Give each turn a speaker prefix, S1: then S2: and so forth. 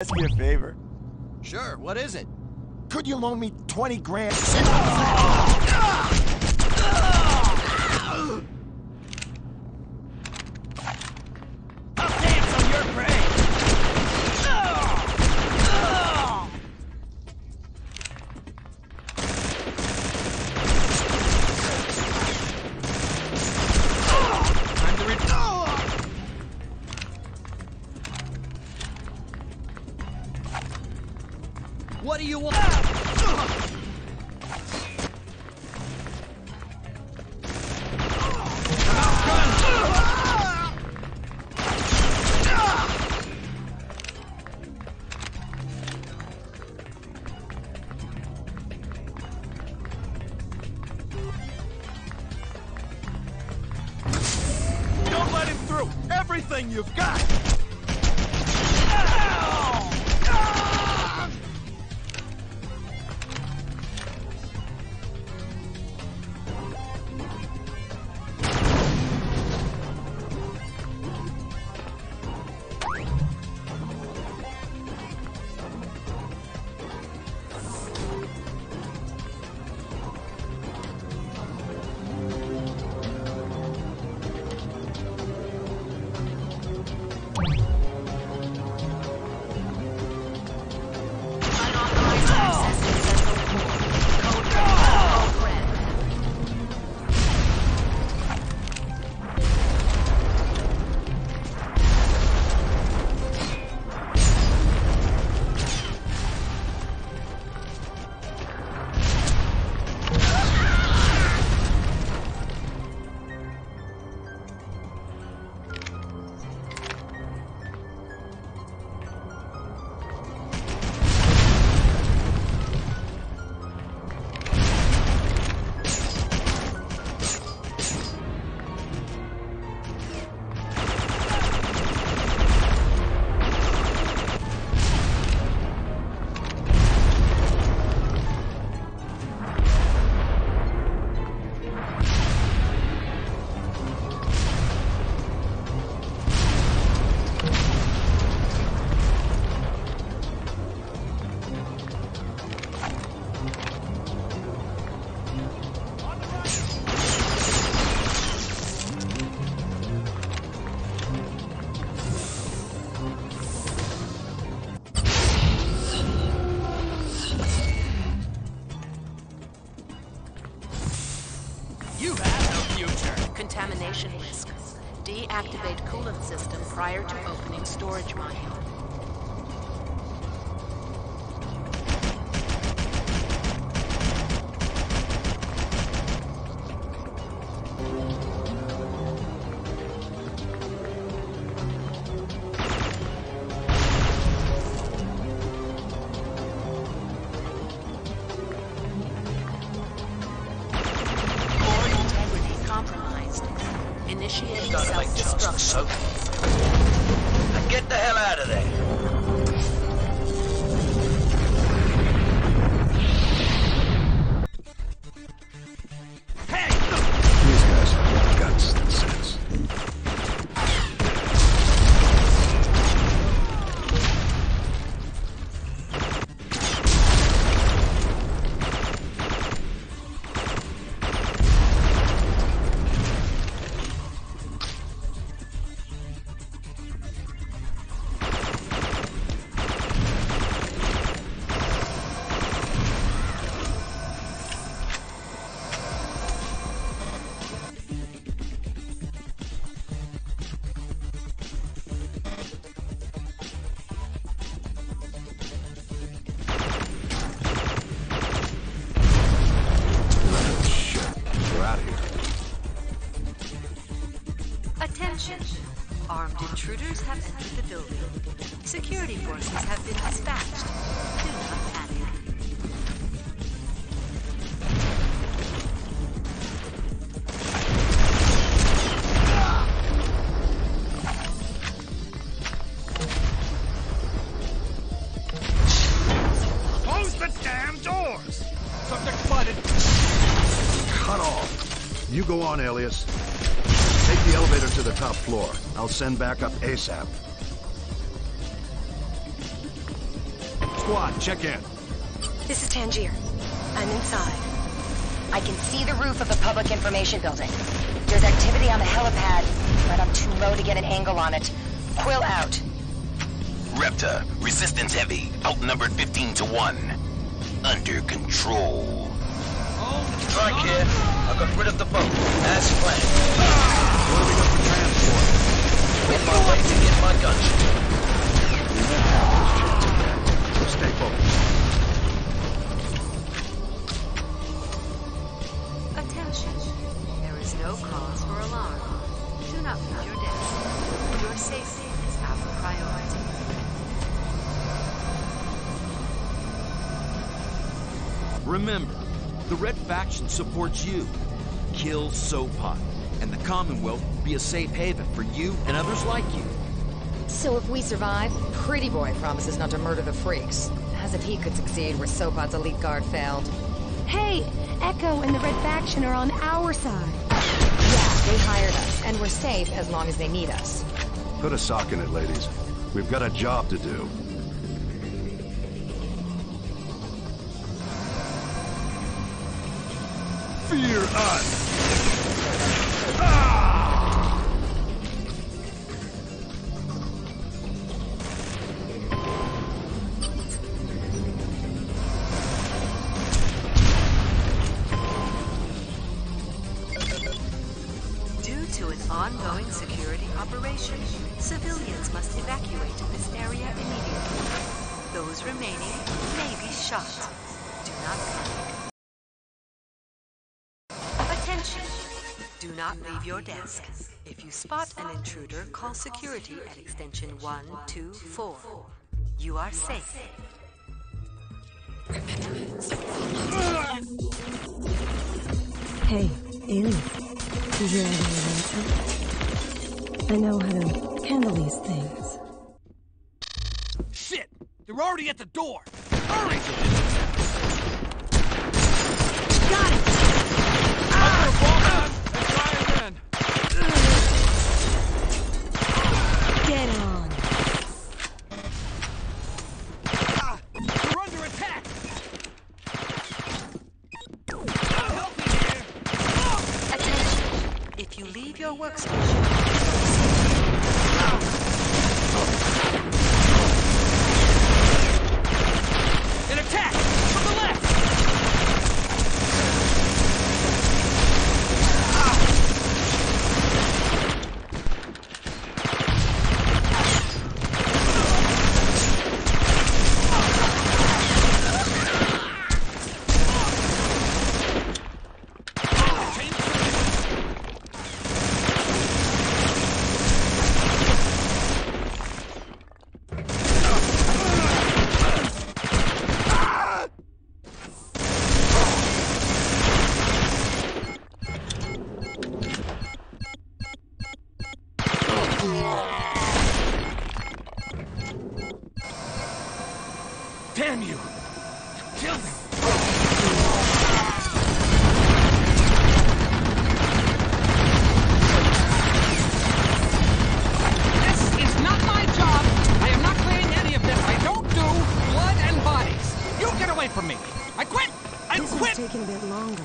S1: ask me a favor?
S2: Sure, what is it?
S1: Could you loan me 20 grand? Ah! Ah! Ah! Through! Everything you've got!
S3: Prior to opening storage module. Initiating
S4: Gotta make Johnson
S3: self-destruct.
S4: soap. And get the hell out of there.
S3: Intruders have entered the building. Security forces have been dispatched. Do not panic.
S1: Close the damn doors! Subject spotted!
S5: Cut off. You go on, Alias. Take the elevator to the top floor. I'll send back up ASAP. squad, check in.
S6: This is Tangier. I'm inside. I can see the roof of the public information building. There's activity on the helipad, but I'm too low to get an angle on it. Quill out.
S7: Repta, resistance heavy, outnumbered 15 to 1. Under control.
S4: Try, kid. I got rid of the boat, as planned.
S5: We got for transport?
S4: My way to get my gunship.
S5: Stay focused.
S3: Attention. There is no cause for alarm. Do not leave your desk. Your safety is our priority.
S2: Remember, the Red Faction supports you. Kill Sopot, and the Commonwealth will be a safe haven for you and others like you.
S8: So if we survive, Pretty Boy promises not to murder the freaks. As if he could succeed where Sopot's elite guard failed.
S9: Hey, Echo and the Red Faction are on our side.
S8: Yeah, they hired us, and we're safe as long as they need us.
S5: Put a sock in it, ladies. We've got a job to do.
S1: Fear us!
S3: Ongoing security operation, civilians must evacuate this area immediately. Those remaining may be shot. Do not panic. Attention! Do not leave your desk. If you spot an intruder, call security at extension 124. You are safe.
S9: Hey, alien. You hear anything about I know how to handle these things.
S2: Shit! They're already at the door! Hurry!
S9: Got it! Get
S3: your workstation,
S2: Damn you! Kill them!
S10: This is not my job. I am not cleaning any of this. I don't do blood and bodies. You get away from me. I quit. I
S9: This
S10: quit.
S9: taking a bit longer.